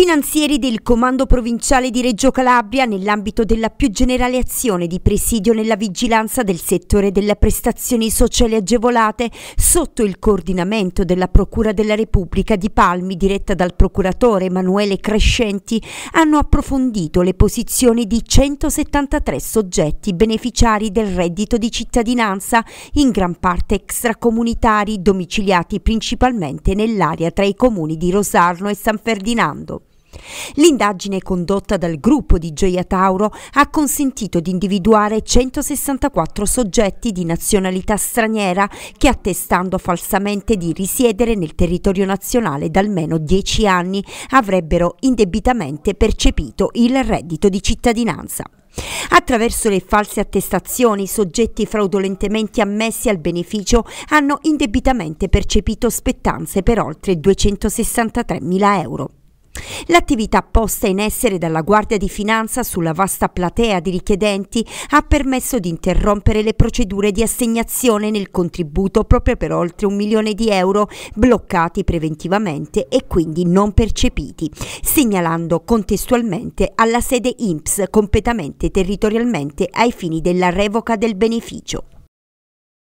Finanzieri del Comando Provinciale di Reggio Calabria nell'ambito della più generale azione di presidio nella vigilanza del settore delle prestazioni sociali agevolate sotto il coordinamento della Procura della Repubblica di Palmi diretta dal procuratore Emanuele Crescenti hanno approfondito le posizioni di 173 soggetti beneficiari del reddito di cittadinanza in gran parte extracomunitari domiciliati principalmente nell'area tra i comuni di Rosarno e San Ferdinando. L'indagine condotta dal gruppo di Gioia Tauro ha consentito di individuare 164 soggetti di nazionalità straniera che attestando falsamente di risiedere nel territorio nazionale da almeno 10 anni avrebbero indebitamente percepito il reddito di cittadinanza. Attraverso le false attestazioni, i soggetti fraudolentemente ammessi al beneficio hanno indebitamente percepito spettanze per oltre 263 mila euro. L'attività posta in essere dalla Guardia di Finanza sulla vasta platea di richiedenti ha permesso di interrompere le procedure di assegnazione nel contributo proprio per oltre un milione di euro bloccati preventivamente e quindi non percepiti, segnalando contestualmente alla sede INPS completamente territorialmente ai fini della revoca del beneficio.